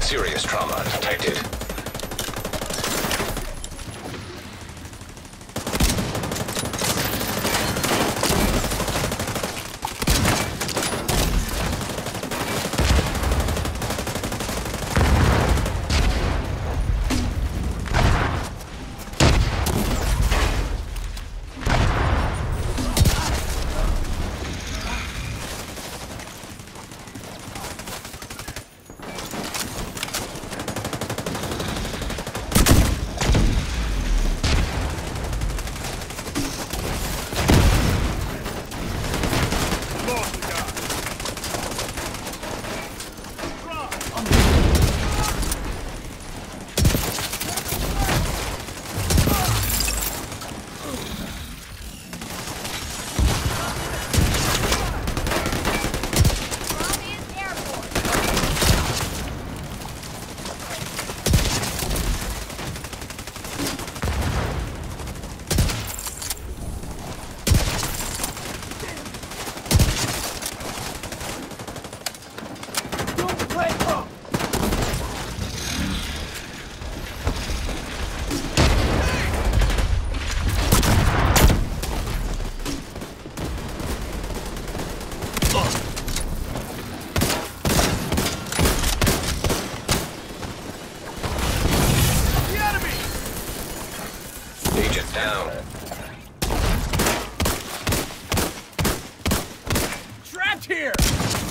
Serious trauma detected. down. Trapped here!